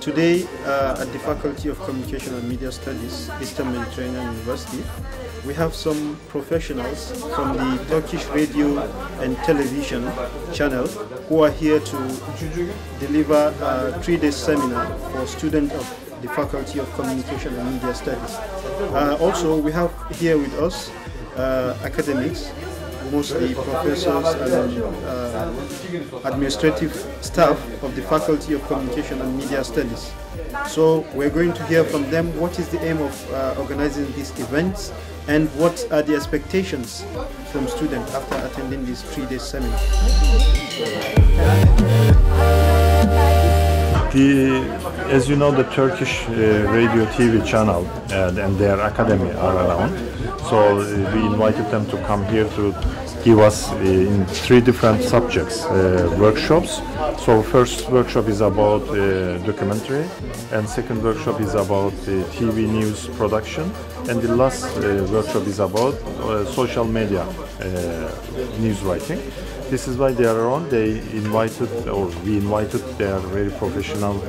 Today, uh, at the Faculty of Communication and Media Studies, Eastern Mediterranean University, we have some professionals from the Turkish radio and television channel who are here to deliver a three-day seminar for students of the Faculty of Communication and Media Studies. Uh, also, we have here with us uh, academics mostly professors and uh, administrative staff of the Faculty of Communication and Media Studies. So we're going to hear from them what is the aim of uh, organizing these events and what are the expectations from students after attending this three-day seminar. The, as you know, the Turkish uh, radio TV channel and their academy are around. So uh, we invited them to come here to give us uh, in three different subjects uh, workshops. So first workshop is about uh, documentary, and second workshop is about TV news production, and the last workshop is about social media news writing. This is why they are on. They invited, or we invited their very professional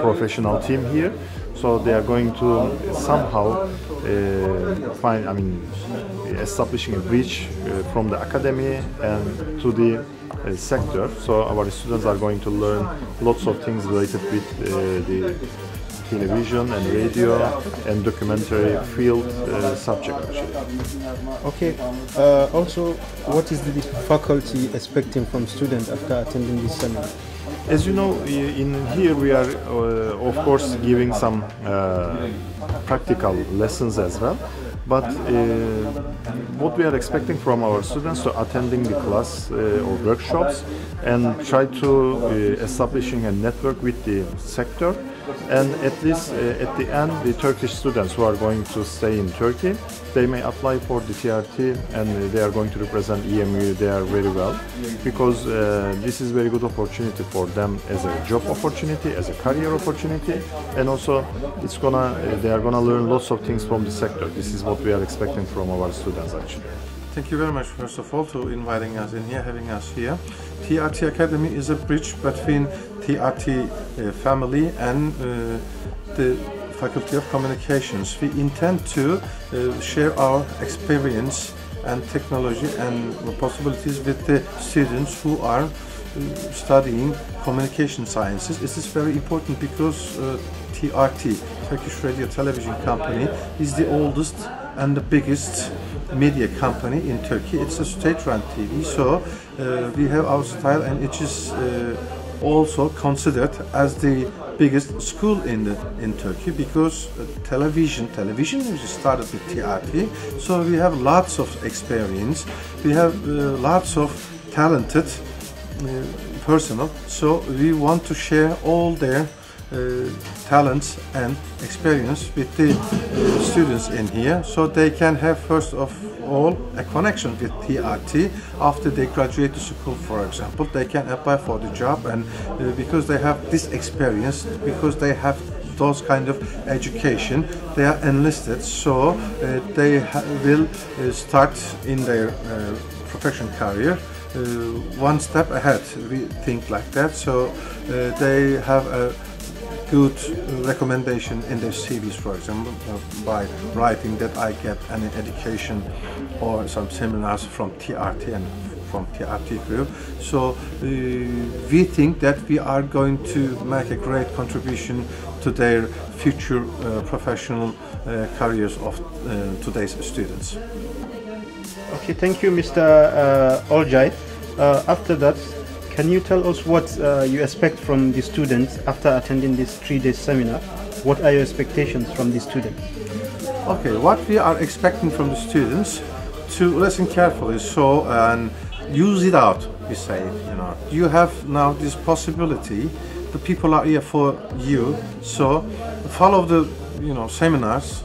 professional team here so they are going to somehow uh, find, I mean, establishing a bridge uh, from the academy and to the uh, sector. So our students are going to learn lots of things related with uh, the television and radio and documentary field uh, subject actually. Okay. Uh, also, what is the faculty expecting from students after attending this seminar? As you know, in here we are, uh, of course, giving some uh, practical lessons as well. But uh, what we are expecting from our students to attending the class uh, or workshops and try to uh, establishing a network with the sector and at least uh, at the end the Turkish students who are going to stay in Turkey they may apply for the TRT and they are going to represent EMU there very well because uh, this is very good opportunity for them as a job opportunity as a career opportunity. And also it's gonna uh, they are gonna learn lots of things from the sector. This is what we are expecting from our students actually. Thank you very much, first of all, to inviting us in here, having us here. TRT Academy is a bridge between TRT uh, family and uh, the Faculty of Communications. We intend to uh, share our experience and technology and possibilities with the students who are studying communication sciences. This is very important because uh, TRT, Turkish Radio Television Company, is the oldest and the biggest media company in Turkey. It's a state-run TV, so uh, we have our style and it is uh, also considered as the biggest school in the, in Turkey because uh, television television started with TRT so we have lots of experience. We have uh, lots of talented uh, personnel. So we want to share all their talents and experience with the uh, students in here so they can have first of all a connection with TRT after they graduate school for example. They can apply for the job and uh, because they have this experience because they have those kind of education they are enlisted so uh, they will uh, start in their uh, profession career one step ahead. We think like that. So they have a good recommendation in their CVs, for example, uh, by writing that I get any education or some seminars from TRT and from TRT group. So uh, we think that we are going to make a great contribution to their future uh, professional uh, careers of uh, today's students. Okay, thank you, Mr. Uh, Olcay. after that, can you tell us what uh, you expect from the students after attending this three-day seminar? What are your expectations from the students? Okay, what we are expecting from the students to listen carefully so and use it out, we say, you know. You have now this possibility, the people are here for you, so follow the, you know, seminars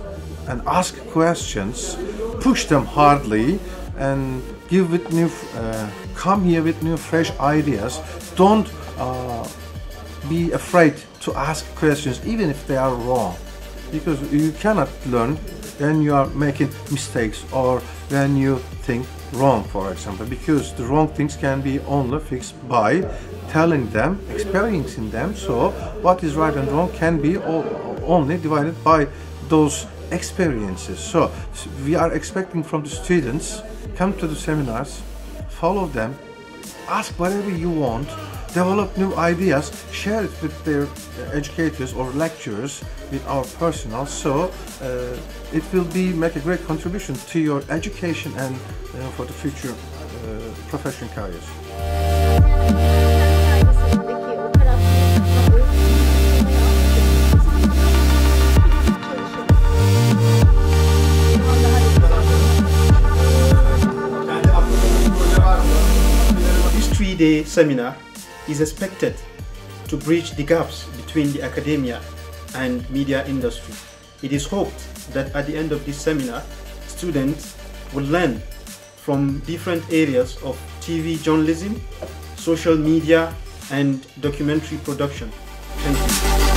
and ask questions, push them hardly and give with new uh, come here with new fresh ideas don't uh, be afraid to ask questions even if they are wrong because you cannot learn when you are making mistakes or when you think wrong for example because the wrong things can be only fixed by telling them, experiencing them. So what is right and wrong can be only divided by those experiences. So we are expecting from the students come to the seminars, follow them, ask whatever you want, develop new ideas, share it with their educators or lecturers, with our personnel. So uh, it will be make a great contribution to your education and uh, for the future uh, professional careers. Three-day seminar is expected to bridge the gaps between the academia and media industry. It is hoped that at the end of this seminar, students will learn from different areas of TV journalism, social media, and documentary production. Thank you.